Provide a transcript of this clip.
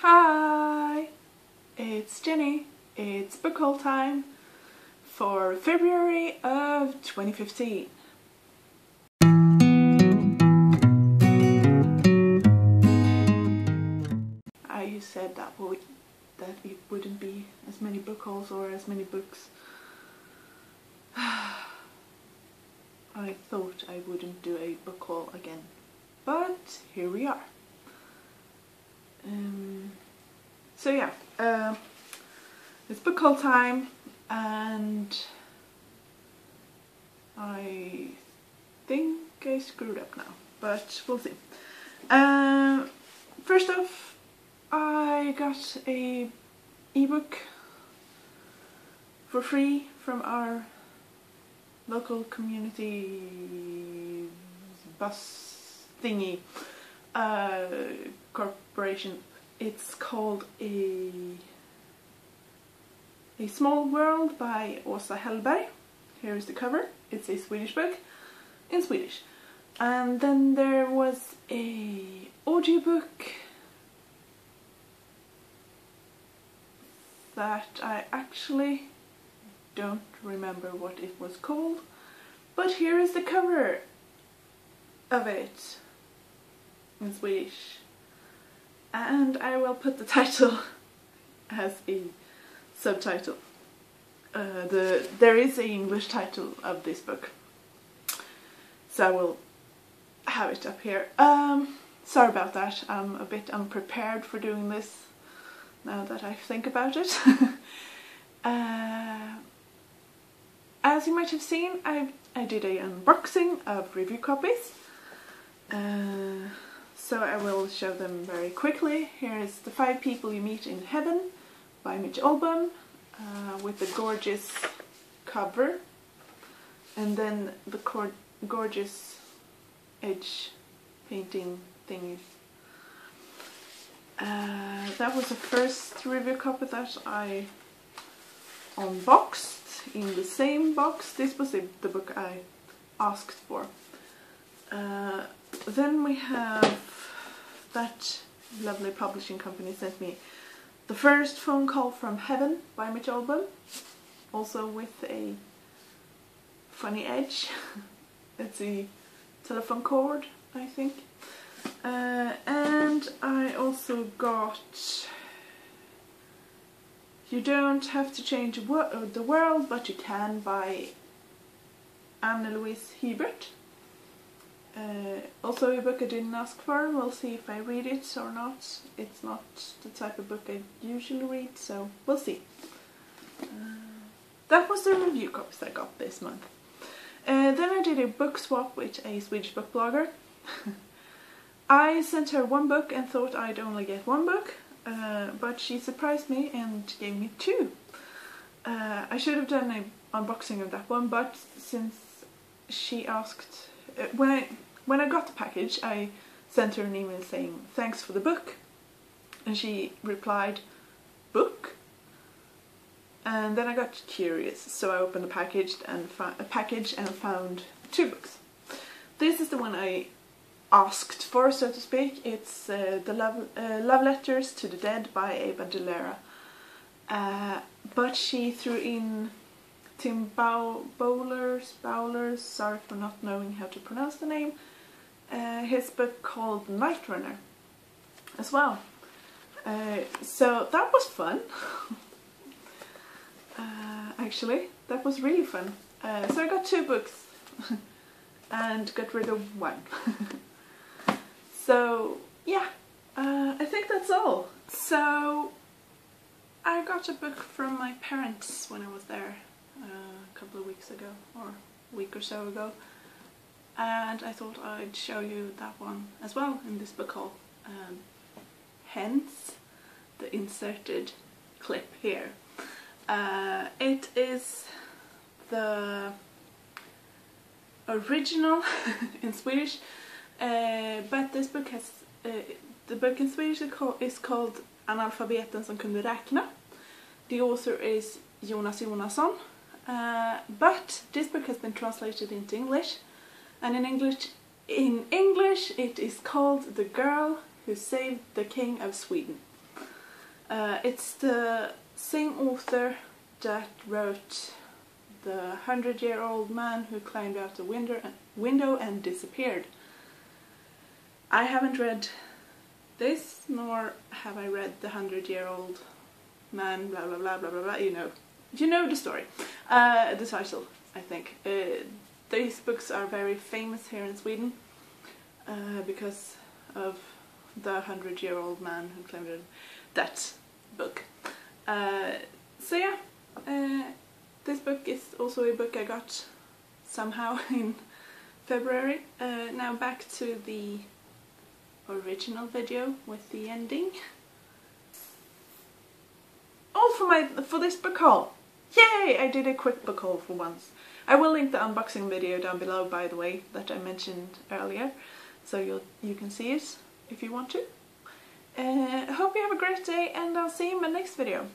Hi, it's Jenny. It's book haul time for February of 2015. I said that would that it wouldn't be as many book hauls or as many books. I thought I wouldn't do a book haul again, but here we are. Um, so yeah, uh, it's book haul time and I think I screwed up now, but we'll see. Uh, first off, I got a ebook for free from our local community bus thingy uh, corporation. It's called a a Small World by Åsa Hellberg. Here is the cover. It's a Swedish book in Swedish. And then there was a audiobook that I actually don't remember what it was called. But here is the cover of it in Swedish. And I will put the title as a subtitle. Uh, the There is an English title of this book. So I will have it up here. Um, sorry about that, I'm a bit unprepared for doing this now that I think about it. uh, as you might have seen, I, I did a unboxing of review copies. Uh, so I will show them very quickly. Here is The Five People You Meet in Heaven by Mitch Albom uh, with the gorgeous cover and then the gorgeous edge painting thingies. Uh, that was the first review copy that I unboxed in the same box. This was the book I asked for. Uh, then we have that lovely publishing company sent me the first phone call from heaven by Mitch Albom, also with a funny edge. it's a telephone cord, I think. Uh, and I also got You Don't Have to Change the World, but You Can by Anne Louise Hebert. Uh, also a book I didn't ask for, we'll see if I read it or not. It's not the type of book I usually read, so we'll see. Uh, that was the review copies I got this month. Uh, then I did a book swap with a Swedish book blogger. I sent her one book and thought I'd only get one book, uh, but she surprised me and gave me two. Uh, I should have done an unboxing of that one, but since she asked, when I when I got the package I sent her an email saying thanks for the book and she replied book and then I got curious so I opened the package and a package and found two books. This is the one I asked for, so to speak. It's uh, the love, uh, love Letters to the Dead by Ava Dellaira. Uh, but she threw in Tim Bow Bowlers, Bowlers, sorry for not knowing how to pronounce the name, uh, his book called Night Runner as well. Uh, so that was fun. uh, actually, that was really fun. Uh, so I got two books and got rid of one. So yeah, uh, I think that's all. So I got a book from my parents when I was there a couple of weeks ago or a week or so ago and I thought I'd show you that one as well in this book haul. Um, hence the inserted clip here. Uh, it is the original in Swedish uh, but this book has, uh, the book in Swedish is called Analfabeten som kunde räkna. The author is Jonas Jonasson. Uh, but this book has been translated into English and in English in English it is called The Girl Who Saved the King of Sweden. Uh, it's the same author that wrote The Hundred Year Old Man Who Climbed Out the window, window and Disappeared. I haven't read this, nor have I read The Hundred Year Old Man, blah blah blah blah blah blah, you know. Do you know the story. Uh, the title, I think. Uh, these books are very famous here in Sweden uh, because of the hundred year old man who claimed that book. Uh, so yeah, uh, this book is also a book I got somehow in February. Uh, now back to the original video with the ending. All for my for this book haul. Yay! I did a quick book haul for once. I will link the unboxing video down below by the way that I mentioned earlier so you you can see it if you want to. Uh, hope you have a great day and I'll see you in my next video.